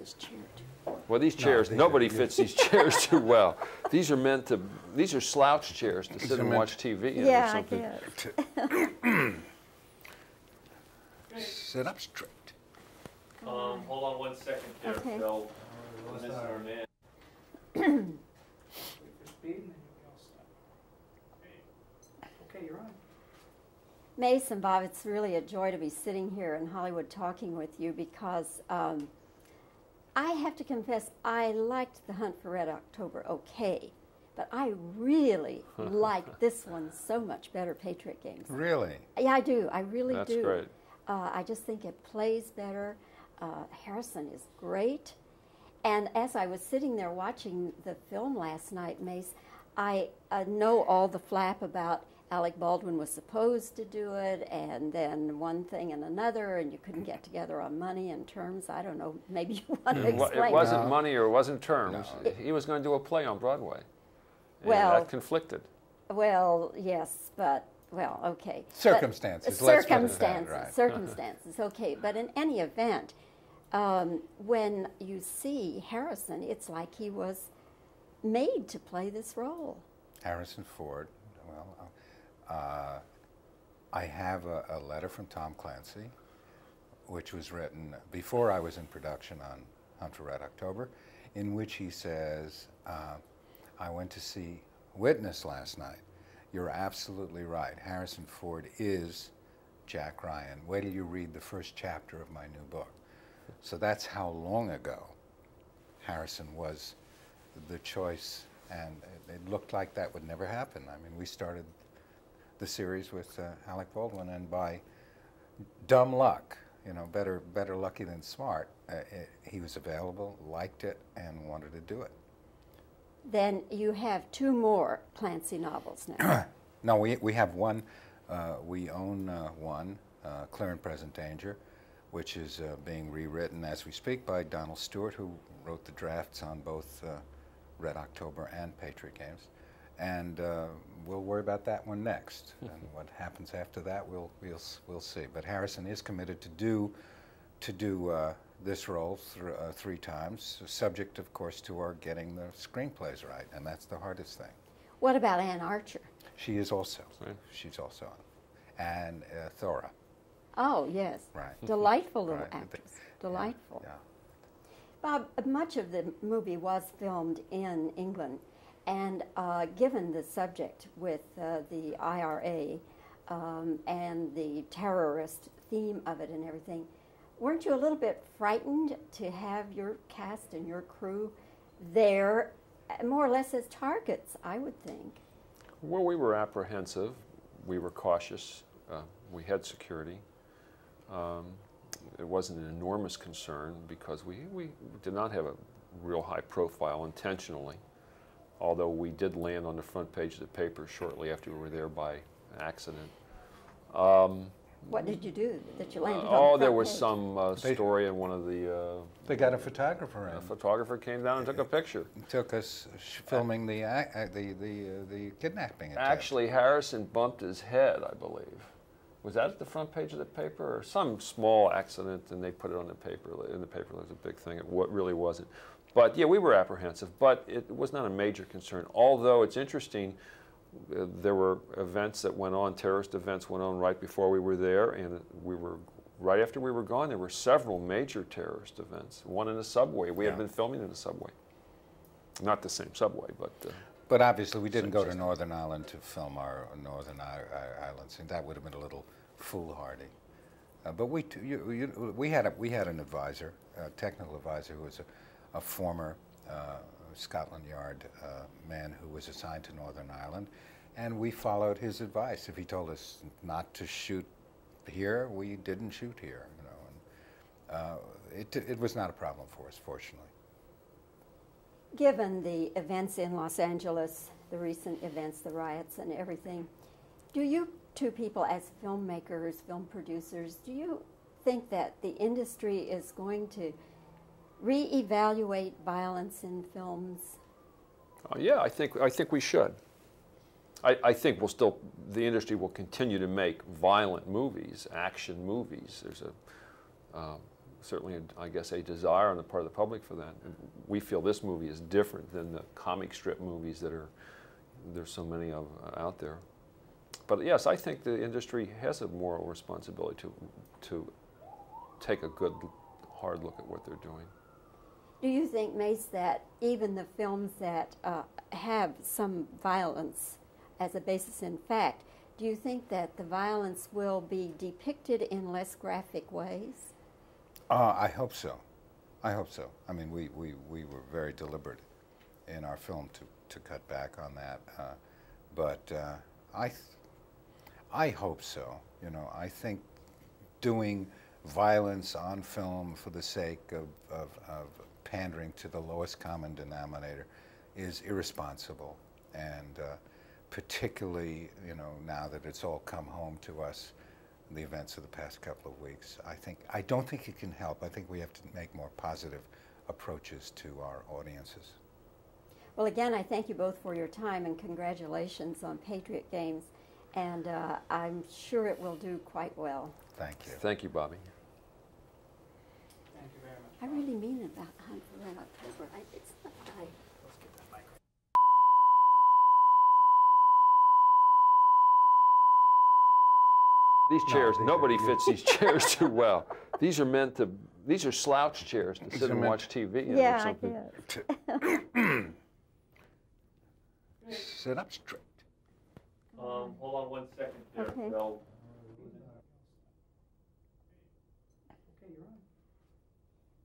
this chair too. Well, these chairs, these nobody are- fits these chairs too well. These are meant to, these are slouch chairs to sit and watch TV in or Yeah, I something. guess. Sit up straight. Um, hold on one second there, Okay. Phil. missing our man. Wait for speed and then you'll be all set. Okay, you're on. Mace and Bob, it's really a joy to be sitting here in Hollywood talking with you because um, I have to confess I liked The Hunt for Red October okay, but I really liked this one so much better, Patriot Games. Really? Yeah, I do. I really That's do. That's great. Uh, I just think it plays better. Uh, Harrison is great. And as I was sitting there watching the film last night, Mace, I uh, know all the flap about Alec Baldwin was supposed to do it, and then one thing and another, and you couldn't get together on money and terms. I don't know. Maybe you want to It explain. It wasn't No. money or it wasn't terms. No. He was going to do a play on Broadway. And Well- that conflicted. Well, yes, but well, okay. But- Circumstances, let's put it circumstances, right. circumstances. Okay, but in any event, um, when you see Harrison, it's like he was made to play this role. Harrison Ford. Well, uh, I have a, a letter from Tom Clancy, which was written before I was in production on Hunt for Red October, in which he says, uh, I went to see Witness last night. You're absolutely right. Harrison Ford is Jack Ryan. Wait till you read the first chapter of my new book. So that's how long ago Harrison was the choice, and it, it looked like that would never happen. I mean, we started the series with uh, Alec Baldwin, and by dumb luck, you know, better better lucky than smart, uh, it, he was available, liked it, and wanted to do it. Then you have two more Clancy novels now. No, we, we have one, uh, we own uh, one, uh, Clear and Present Danger, which is uh, being rewritten as we speak by Donald Stewart, who wrote the drafts on both uh, Red October and Patriot Games. And uh, we'll worry about that one next. and what happens after that, we'll, we'll, we'll see. But Harrison is committed to do, to do uh, this role thr uh, three times, subject, of course, to our getting the screenplays right, and that's the hardest thing. what about Anne Archer? She is also. Right. She's also on. And uh, Thora. Oh, yes. Right. Delightful little Right. actress. Delightful. Yeah. Bob, much of the movie was filmed in England, and uh, given the subject with uh, the IRA um, and the terrorist theme of it and everything, weren't you a little bit frightened to have your cast and your crew there, uh, more or less as targets? I would think. Well, we were apprehensive. We were cautious. Uh, we had security. Um, it wasn't an enormous concern because we, we did not have a real high profile intentionally, although we did land on the front page of the paper shortly after we were there by accident. Um, What did you do that you landed on? oh, the there was page? some uh, story in one of the uh, They got a photographer in. a photographer came down and took a picture. Took us sh- filming the ac- uh, the the uh, the kidnapping attempt. Actually, Harrison bumped his head, I believe. Was that at the front page of the paper or some small accident and they put it on the paper? In the paper, it was a big thing. It wa- really wasn't. But yeah, we were apprehensive, but it was not a major concern. Although it's interesting, uh, there were events that went on, terrorist events went on right before we were there, and we were right after we were gone. There were several major terrorist events. One in the subway. We Yeah. had been filming in the subway. Not the same subway, but. Uh, But obviously, we didn't go to. Northern Ireland to film our Northern I- I- Islands, and that would have been a little foolhardy. Uh, but we, t- you, you, we had a, we had an advisor, a technical advisor, who was a, a former uh, Scotland Yard uh, man who was assigned to Northern Ireland, and we followed his advice. If he told us not to shoot here, we didn't shoot here. You know, and, uh, it, it was not a problem for us, fortunately. Given the events in Los Angeles, the recent events, the riots, and everything, do you two people, as filmmakers, film producers, do you think that the industry is going to reevaluate violence in films? Uh, yeah, I think I think we should. I, I think we'll still the industry will continue to make violent movies, action movies. There's a um, certainly, a, I guess, a desire on the part of the public for that. We feel this movie is different than the comic strip movies that are there's so many of uh, out there. But yes, I think the industry has a moral responsibility to to take a good hard look at what they're doing. Do you think, Mace, that even the films that uh, have some violence as a basis in fact, do you think that the violence will be depicted in less graphic ways? Uh, I hope so. I hope so. I mean, we, we, we were very deliberate in our film to, to cut back on that. Uh, but uh, I, I hope so. You know, I think doing violence on film for the sake of, of, of pandering to the lowest common denominator is irresponsible. And uh, particularly, you know, now that it's all come home to us, the events of the past couple of weeks, I think I don't think it can help. I think we have to make more positive approaches to our audiences. Well, again, I thank you both for your time and congratulations on Patriot Games, and uh, I'm sure it will do quite well. Thank you. Thank you, Bobbie. Thank you very much. I really mean it about Hunt for Red October. I, it's not I, These chairs, these are nobody beautiful. fits these chairs too well. These are meant to, these are slouch chairs to sit and watch TV in or yeah, I something. guess. Sit up straight. Um, hold on one second there, Okay. Phil. Okay, you're on.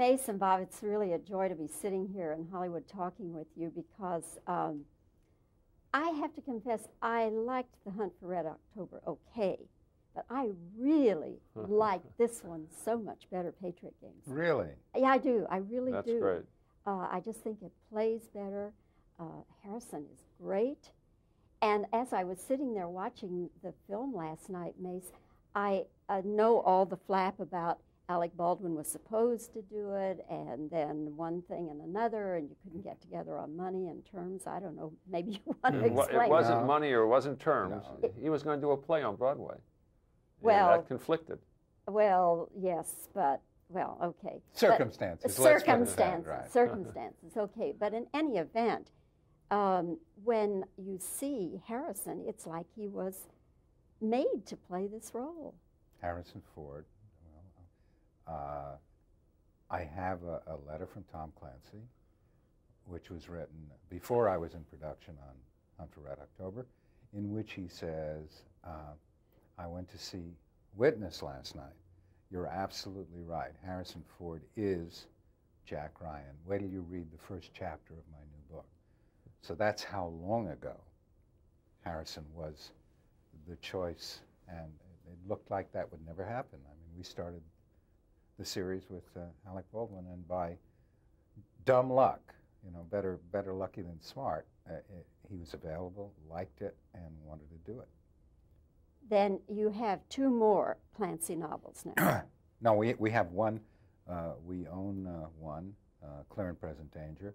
Mace and Bob, it's really a joy to be sitting here in Hollywood talking with you because um, I have to confess I liked The Hunt for Red October okay, but I really like this one so much better, Patriot Games. Really? Yeah, I do. I really That's do. That's great. Uh, I just think it plays better. Uh, Harrison is great. And as I was sitting there watching the film last night, Mace, I uh, know all the flap about Alec Baldwin was supposed to do it, and then one thing and another, and you couldn't get together on money and terms. I don't know. Maybe you want to It explain. It wasn't No. money or it wasn't terms. No. He was going to do a play on Broadway. Well- that conflicted. Well, yes, but well, okay. Circumstances. let's put it that, circumstances, right. circumstances, okay. But in any event, um, when you see Harrison, it's like he was made to play this role. Harrison Ford. Uh, I have a, a letter from Tom Clancy, which was written before I was in production on Hunt for Red October, in which he says, uh, I went to see Witness last night. You're absolutely right. Harrison Ford is Jack Ryan. Wait till you read the first chapter of my new book. So that's how long ago Harrison was the choice, and it looked like that would never happen. I mean, we started the series with uh, Alec Baldwin, and by dumb luck, you know, better better lucky than smart, uh, it, he was available, liked it, and wanted to do it. Then you have two more Clancy novels now. no, we we have one. Uh, we own uh, one, uh, Clear and Present Danger,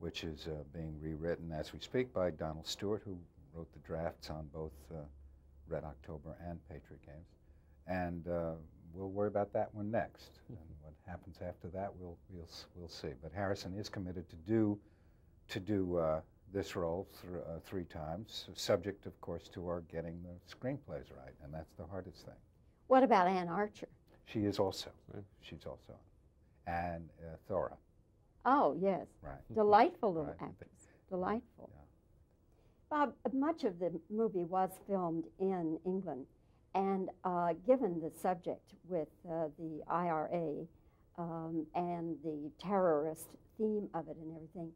which is uh, being rewritten as we speak by Donald Stewart, who wrote the drafts on both uh, Red October and Patriot Games, and uh, we'll worry about that one next. And what happens after that, we'll we'll we'll see. But Harrison is committed to do to do uh, this role thr uh, three times, subject, of course, to our getting the screenplays right, and that's the hardest thing. what about Anne Archer? She is also. Right. She's also. And uh, Thora, Oh, yes. right. Delightful little Right. actress. Delightful. Yeah. Bob, much of the movie was filmed in England, and uh, given the subject with uh, the IRA um, and the terrorist theme of it and everything,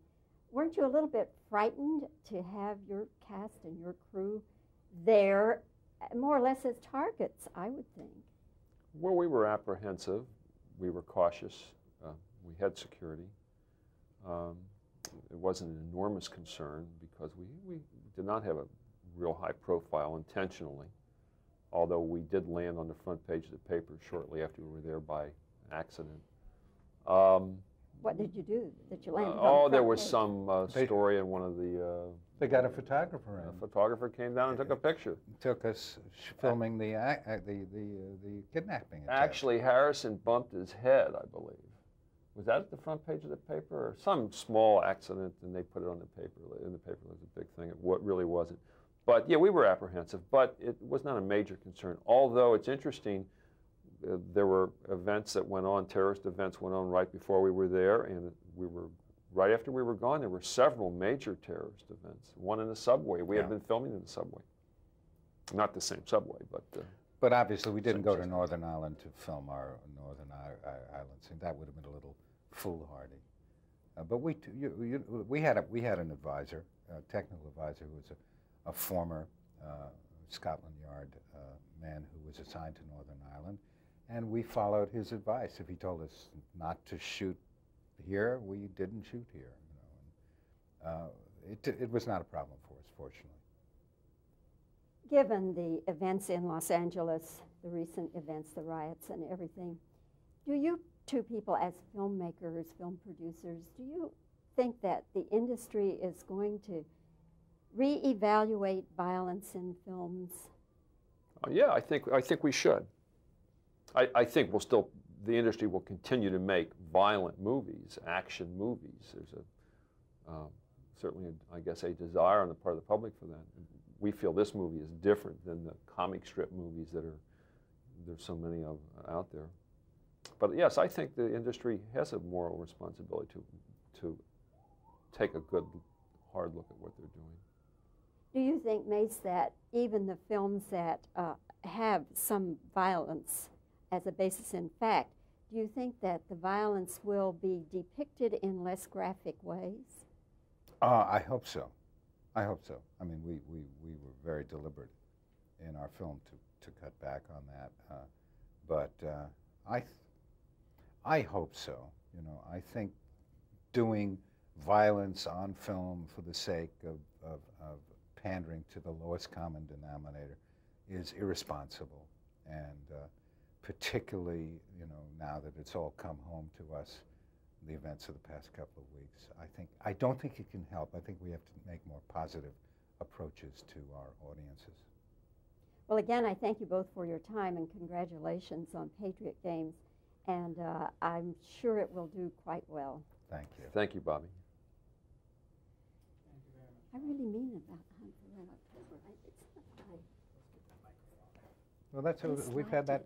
weren't you a little bit frightened to have your cast and your crew there, more or less as targets? I would think. Well, we were apprehensive. We were cautious. Uh, we had security. Um, it wasn't an enormous concern because we, we did not have a real high profile intentionally, although we did land on the front page of the paper shortly after we were there by accident. Um, What did you do that you landed? on the oh, there was page? some uh, They- story in one of the uh, They got a photographer A photographer came down and took a picture. Took us sh- filming the uh, the the uh, the kidnapping. attempt. Actually, Harrison bumped his head, I believe. Was that at the front page of the paper or some small accident and they put it on the paper? In the paper, it was a big thing. It wa- really wasn't. But yeah, we were apprehensive, but it was not a major concern. Although it's interesting, uh, there were events that went on, terrorist events went on right before we were there, and we were right after we were gone. There were several major terrorist events. One in the subway. We Yeah. had been filming in the subway. Not the same subway, but. Uh, But obviously, we didn't go to. Northern Ireland to film our Northern Ireland scene. That would have been a little foolhardy. Uh, but we, t- you, you, we had a, we had an advisor, a technical advisor, who was a, a former uh, Scotland Yard uh, man who was assigned to Northern Ireland, and we followed his advice. If he told us not to shoot here, we didn't shoot here. You know, and, uh, it, it was not a problem for us, fortunately. Given the events in Los Angeles, the recent events, the riots, and everything, do you two people, as filmmakers, film producers, do you think that the industry is going to reevaluate violence in films? Uh, Yeah, I think I think we should. I, I think we'll still the industry will continue to make violent movies, action movies. There's a um, certainly, a, I guess, a desire on the part of the public for that. We feel this movie is different than the comic strip movies that are there's so many of out there. But yes, I think the industry has a moral responsibility to to take a good hard look at what they're doing. Do you think, Mace, that even the films that uh, have some violence as a basis in fact, do you think that the violence will be depicted in less graphic ways? Uh, I hope so. I hope so. I mean, we, we, we were very deliberate in our film to, to cut back on that. Uh, but uh, I, I hope so. You know, I think doing violence on film for the sake of, of, of pandering to the lowest common denominator is irresponsible. And uh, particularly, you know, now that it's all come home to us, the events of the past couple of weeks. I think I don't think it can help. I think we have to make more positive approaches to our audiences. Well, again, I thank you both for your time and congratulations on Patriot Games. And uh, I'm sure it will do quite well. Thank you. Thank you, Bobbie. I really mean about Hunt for Red October. I, it's not right. Well, that's we've had that